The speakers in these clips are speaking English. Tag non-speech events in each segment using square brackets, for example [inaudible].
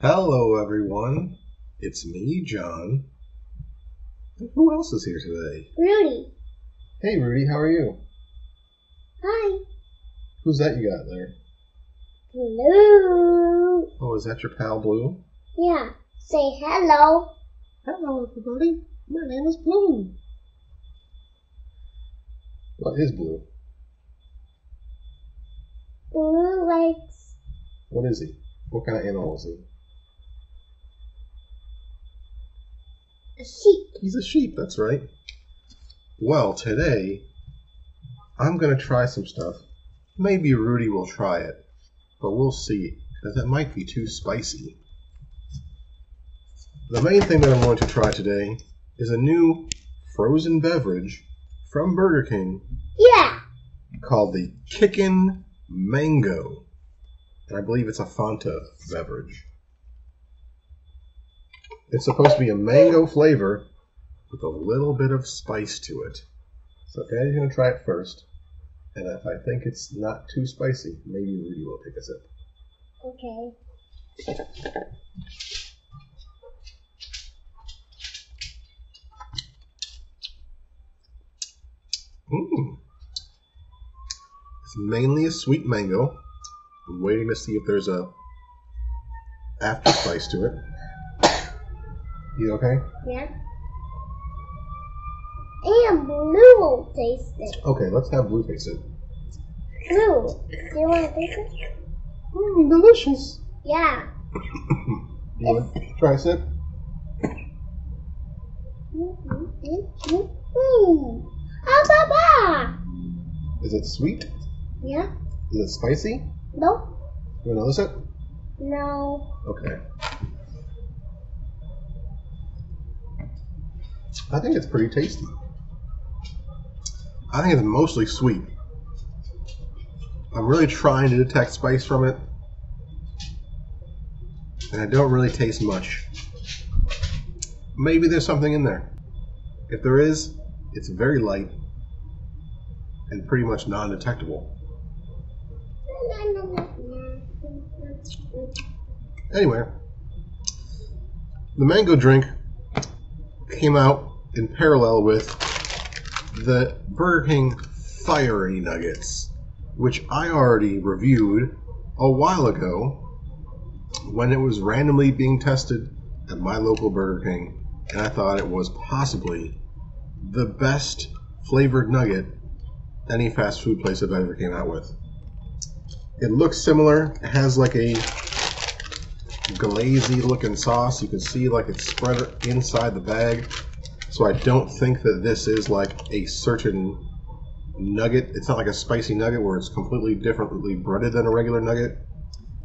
Hello, everyone. It's me, John. Who else is here today? Rudy. Hey, Rudy, how are you? Hi. Who's that you got there? Blue. Oh, is that your pal Blue? Yeah. Say hello. Hello, everybody. My name is Blue. What is Blue? Blue likes What is he? What kind of animal is he? A sheep. He's a sheep, that's right. Well, today, I'm going to try some stuff. Maybe Rudy will try it, but we'll see, because it might be too spicy. The main thing that I'm going to try today is a new frozen beverage from Burger King Yeah. called the Kickin' Mango. And I believe it's a Fanta beverage. It's supposed to be a mango flavor with a little bit of spice to it. So Daddy's going to try it first. And if I think it's not too spicy, maybe Rudy will take a sip. Okay. Mmm. It's mainly a sweet mango. I'm waiting to see if there's a after spice to it. You okay? Yeah. And Blue will taste it. Okay, let's have Blue taste it. Blue. Do you want to taste it? Mmm, delicious. Yeah. [coughs] You want to try a sip? Mm-hmm. Ah. Is it sweet? Yeah. Is it spicy? No. You want another sip? No. Okay. I think it's pretty tasty. I think it's mostly sweet. I'm really trying to detect spice from it. And I don't really taste much. Maybe there's something in there. If there is, it's very light and pretty much non detectable. Anyway, the mango drink came out in parallel with the Burger King Fiery Nuggets, which I already reviewed a while ago when it was randomly being tested at my local Burger King, and I thought it was possibly the best flavored nugget any fast food place I've ever came out with. It looks similar. It has like a glazy looking sauce. You can see like it's spread inside the bag. So I don't think that this is like a certain nugget. It's not like a spicy nugget where it's completely differently breaded than a regular nugget.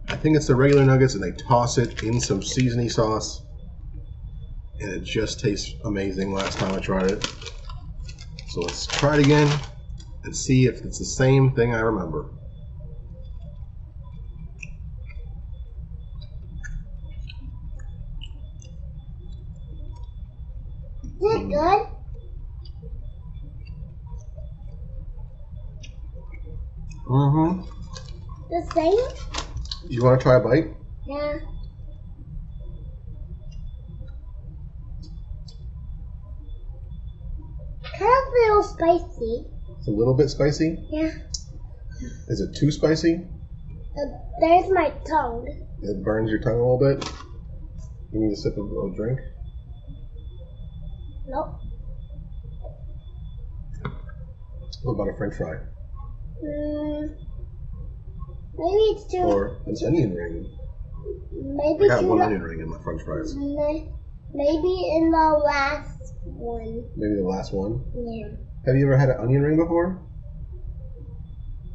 I think it's the regular nuggets and they toss it in some seasoning sauce. And it just tastes amazing last time I tried it. So let's try it again and see if it's the same thing I remember. Is it good? Mm-hmm. The same? You want to try a bite? Yeah. Kind of feel spicy. It's a little bit spicy. Yeah. Is it too spicy? Uh, there's my tongue. It burns your tongue a little bit. You need a sip of a drink. Nope. What about a French fry Mm, maybe it's too. or an onion ring? maybe I got one onion ring in my French fries. Maybe in the last one. Maybe the last one. Yeah. Have you ever had an onion ring before?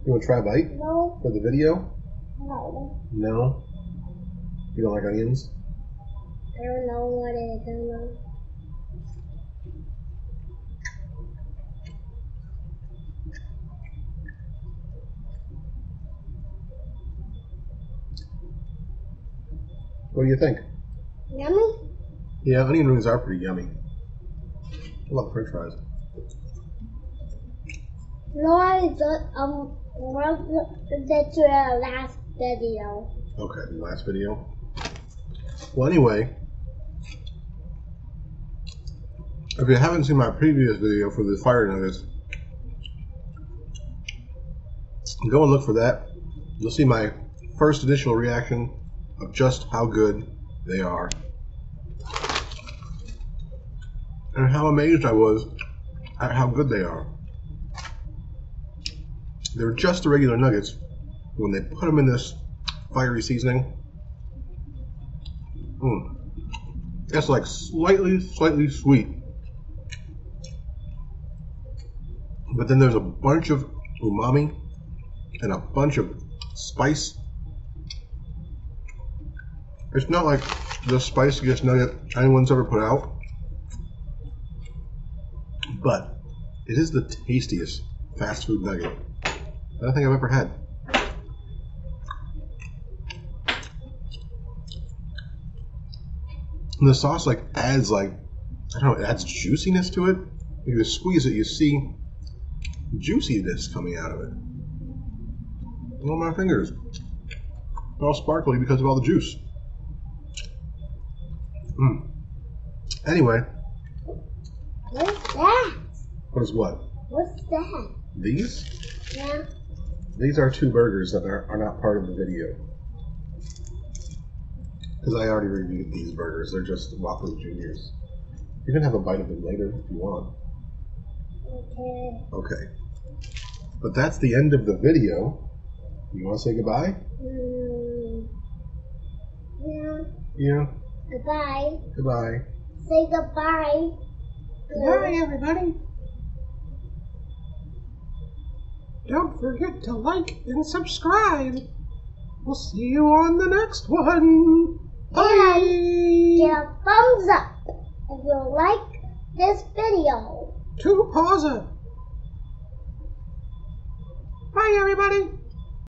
You want to try a bite No. for the video? No. No. You don't like onions? I don't know what it is. I don't know. What do you think? Yummy? Yeah, onion rings are pretty yummy. I love French fries. No, I just, um, welcome to the last video. Okay, the last video. Well, anyway, if you haven't seen my previous video for the fire nuggets, go and look for that. You'll see my first initial reaction of just how good they are. And how amazed I was at how good they are. They're just the regular nuggets. When they put them in this fiery seasoning, mm, it's like slightly, slightly sweet. But then there's a bunch of umami and a bunch of spice. It's not like the spiciest nugget anyone's ever put out, but it is the tastiest fast food nugget I think I've ever had. And the sauce like adds like I don't know, it adds juiciness to it. If you squeeze it, you see juiciness coming out of it. All my fingers. All sparkly because of all the juice. Mm. Anyway, What's that? what is what? What's that? These? Yeah. These are two burgers that are, are not part of the video. Because I already reviewed these burgers. They're just Whopper Juniors. You can have a bite of them later if you want. Okay. Okay. But that's the end of the video. You want to say goodbye? Mm. Yeah. Yeah. Goodbye. Goodbye. Say goodbye. Goodbye, everybody. Don't forget to like and subscribe. We'll see you on the next one. Bye. Give a thumbs up if you like this video. To pause it. Bye, everybody.